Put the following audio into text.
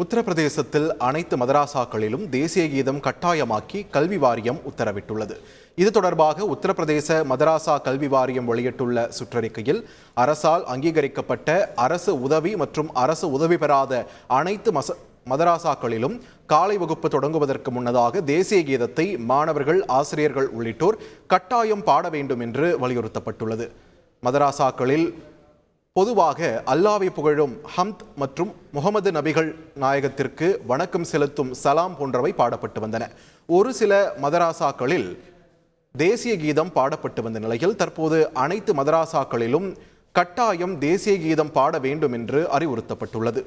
உத்தரப்பிரதேசத்தில் அனைத்து மதராசாக்களிலும் தேசிய கீதம் கட்டாயமாக்கி கல்வி வாரியம் உத்தரவிட்டுள்ளது. இது தொடர்பாக உத்தரப்பிரதேச மதராசா கல்வி வாரியம் வெளியிட்டுள்ள சுற்றறிக்கையில் அரசால் அங்கீகரிக்கப்பட்ட அரசு உதவி மற்றும் அரசு உதவி பெறாத அனைத்து மச மதராசாக்களிலும் காலை வகுப்பு தொடங்குவதற்கு முன்னதாக தேசிய கீதத்தை மாணவர்கள் ஆசிரியர்கள் உள்ளிட்டோர் கட்டாயம் பாட வேண்டும் என்று வலியுறுத்தப்பட்டுள்ளது. மதராசாக்களில் பொதுவாக அல்லாவை புகழும் ஹம்த் மற்றும் முகமது நபிகள் நாயகத்திற்கு வணக்கம் செலுத்தும் சலாம் போன்றவை பாடப்பட்டு வந்தன. ஒரு சில மதராசாக்களில் தேசிய கீதம் பாடப்பட்டு வந்த நிலையில் தற்போது அனைத்து மதராசாக்களிலும் கட்டாயம் தேசிய கீதம் பாட வேண்டும் என்று அறிவுறுத்தப்பட்டுள்ளது.